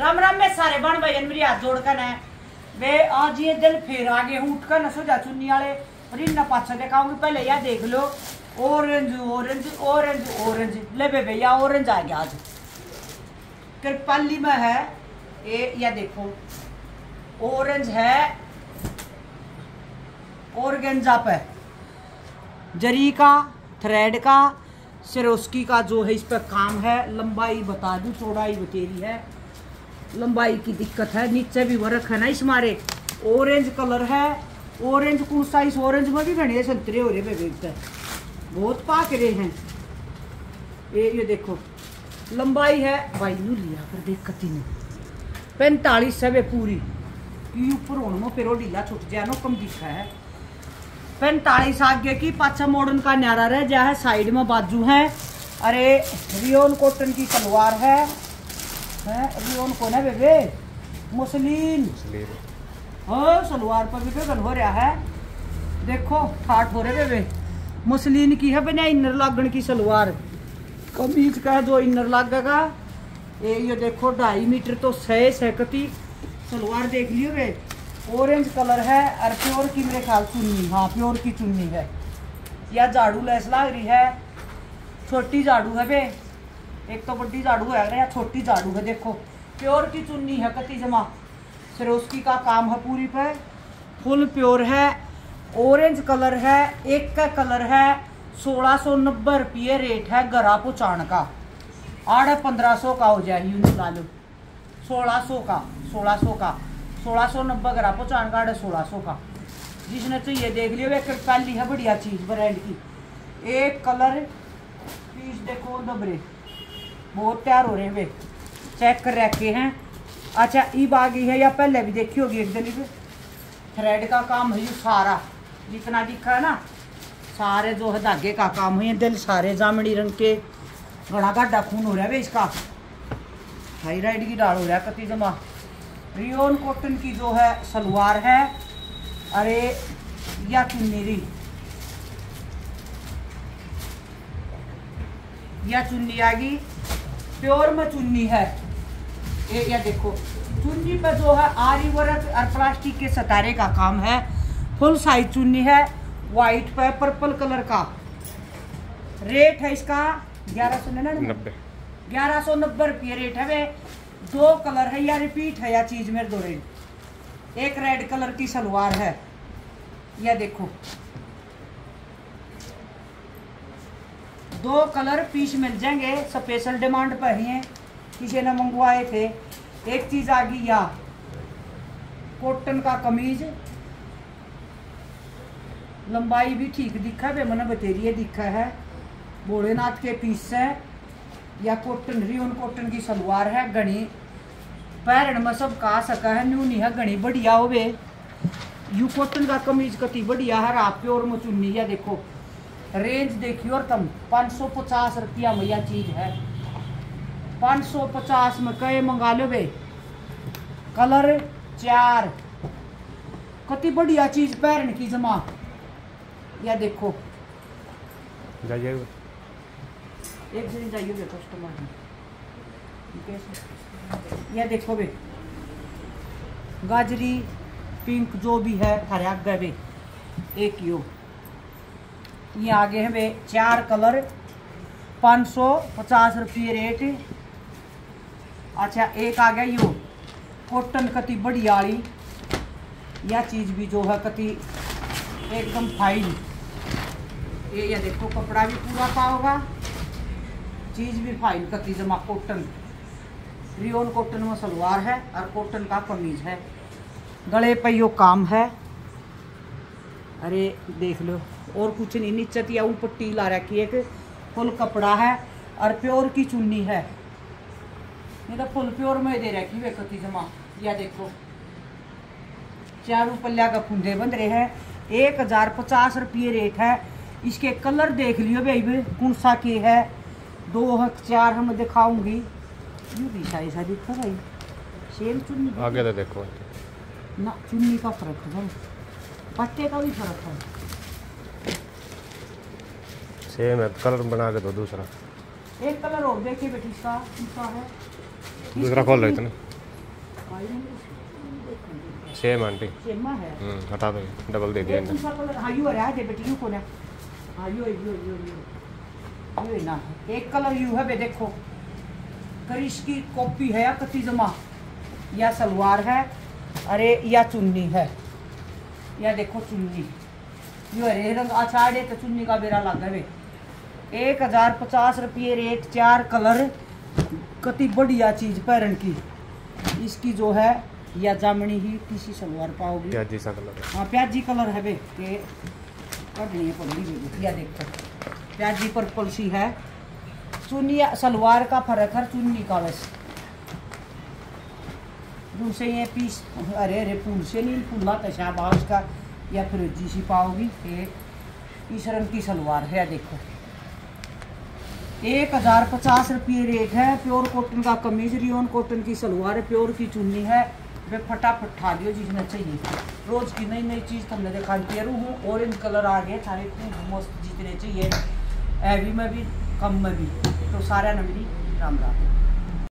राम राम में सारे बन भजन मेरी हाथ जोड़ कर वे आज ये दिल फिर आगे हूँ उठ कर न सो जा चुन्नी वाले। और इन पाछा दिखाऊँगी पहले यह देख लो। ऑरेंज ऑरेंज ऑरेंज ऑरेंज ले बे भैया ऑरेंज आ गया आज। कृपाली में है। ये या देखो। ऑरेंज है। ऑर्गेंजा पे। जरी का थ्रेड का सिरोस्की का जो है इस पर काम है। लंबाई बता दूँ, चौड़ाई बतेरी है। लंबाई की दिक्कत है, नीचे भी वर्क है ना इस मारे। ऑरेंज कलर है ऑरेंज कौन सा इस ऑरेंज में भी घने संतरे हो रहे बेबे बहुत पाक रहे हैं। ये ये देखो, लंबाई है। भाई नू लिया कर देख कती ने। पैंतालीस है वे पूरी। ये ऊपर होने में फिर ढीला छुट जाए ना, कम दिखा है। पैंतालीस आगे की, पाछा मॉडर्न का न्यारा रह जा है साइड में बाजू है। अरे रियोन कॉटन की तलवार है है। रियोन कौन है बेबे मुसलिन हाँ सलवार पर भी गन हो रहा है। देखो ठाठ हो रहे बेबे। मुसलिन की है बिना इनर लागन की सलवार। कमीज का जो इनर लागेगा। ये ये देखो ढाई मीटर तो सह सकती सलवार देख लियो बे। ऑरेंज कलर है और प्योर की मेरे ख्याल चुन्नी। हाँ प्योर की चुन्नी है। या झाड़ू लैस लाग रही है। छोटी झाड़ू है बे। एक तो बड़ी झाड़ू है या छोटी झाड़ू है, देखो। प्योर की चुन्नी है कति जमा। सरोस्की का काम है पूरी पे? फुल प्योर है ऑरेंज कलर है, एक का कलर है, सोलह सौ नब्बे रुपये रेट है गरा पुचाण का। आठ पंद्रह सौ का हो जाए, यूँ निकालो लो। सोलह सौ का, सोलह सौ का। सोलह सौ नब्बे गरा पुचाण का आठ सोलह सौ का। जिसने चाहिए देख लियो एक पहली है बढ़िया चीज़ ब्रांड की। एक कलर पीस देखो दबरे बहुत तैयार हो रहे हैं वे। चेक कर रखे हैं। अच्छा ईब आ गई है या पहले भी देखी होगी एक दिन थ्रेड का काम है सारा। जितना दिखा है ना, सारे जो है धागे का काम है दिल सारे जामड़ी रंग के। घड़ा घाटा खून हो रहा है इसका। थायराइड की डाल हो रहा है कति जमा। रियोन कॉटन की जो है सलवार है। अरे, या चुन्नी या चुन्नी आ गई प्योर में चुन्नी है। ये या देखो चुन्नी पे जो है आरी वर्क और प्लास्टिक के सतारे का काम है। फुल साइज़ चुन्नी है वाइट पे पर्पल कलर का। रेट है इसका ग्यारह सौ निन्यानवे ग्यारह सौ नब्बे रुपये रेट है वे। दो कलर है या रिपीट है या चीज़ मेरे दो रेट एक रेड कलर की सलवार है। यह देखो दो कलर पीस मिल जाएँगे स्पेशल डिमांड पर ही हैं। किसी ने मंगवाए थे। एक चीज़ आ गई, या। कॉटन का कमीज। लंबाई भी ठीक दिखा है मैंने बतेरिए दिखा है। भोलेनाथ के पीस है। या कॉटन रियोन कॉटन की सलवार है गणी पैरण में सब कहा सका है, न्यू नहीं है गणी बढ़िया हो वे यू कॉटन का कमीज कति बढ़िया है आप प्योर में चुन्नी है, देखो। रेंज देखियो और तुम पाँच सौ पचास रुपया मैया चीज़ है। पाँच सौ पचास में कहे मंगा लो बे। कलर चार। कति बढ़िया चीज़ पैरन की जमा। या देखो। जाइए। एक दिन जाइए कस्टमर या देखो बे। गाजरी पिंक जो भी है थारे गए एक यो। ये आगे है वे, चार कलर, पाँच सौ पचास रुपये रेट। अच्छा एक आ गया यो, कॉटन कति बढ़िया यह चीज़ भी जो है कति एकदम फाइन। ये ये देखो, कपड़ा भी पूरा का होगा। चीज़ भी फाइन कति जमा कॉटन। रियोन कॉटन में सलवार है और कॉटन का कमीज है। गले पे यो काम है। अरे, देख लो। और कुछ नहीं नीचे तिया पट्टी ला रखी एक फुल कपड़ा है और प्योर की चुन्नी है। नहीं तो फुल प्योर में दे रखी वे कति जमा। या देखो। चारों पल्ला का फुंदे बन रहे हैं। एक हज़ार पचास रुपये रेट है। इसके कलर देख लियो भाई कौन सा के है? दो चार हम दिखाऊँगी। यू भी सारी सा दिखा भाई। सेम चुन्नी। आगे तो देखो। ना चुन्नी का फ़र्क है पट्टे का भी फ़र्क है। सेम है कलर बना के दो दूसरा। एक कलर और देखिए बेटी इसका इसका है। दूसरा खोल लो इतना। Same aunty. सेमा है। हम्म हटा दो डबल दे दिया दूसरा कलर हाँ यू है दे बेटी यू कौन है हाँ यू यू यू। यू यू ना एक कलर यू है बे देखो। करिश की कॉपी है या कति जमा या सलवार है? अरे या चुन्नी है। या देखो चुन्नी। यू हरे रंग आछाड़े तो चुन्नी का बेरा लग गए एक हज़ार पचास रुपये रेट चार कलर कति बढ़िया चीज़ पैरन की। इसकी जो है या जामनी ही किसी सलवार पाओगी। क्या जी सा कलर हाँ। प्याजी कलर है बे के है या देखो प्याजी पर्पल सी है। चुन्नी सलवार का फ़र्क है चुन्नी का वैसे दूसरे ये पीस अरे अरे फूल से नहीं फूला तो शाबाश का। या फिर जी सी पाओगी ये इस रंग की सलवार है देखो। एक हज़ार पचास रुपये रेट है। प्योर कॉटन का कमीज रियोन कॉटन की सलवार है प्योर की चुन्नी है। वे फटाफट ठा लियो जिसमें चाहिए। रोज की नई नई चीज़ तुमने दे। रू हूँ ऑरेंज कलर आ गए। सारे मस्त जितने चाहिए। हैवी में भी, कम में भी। तो सारा नंबरी राम राम।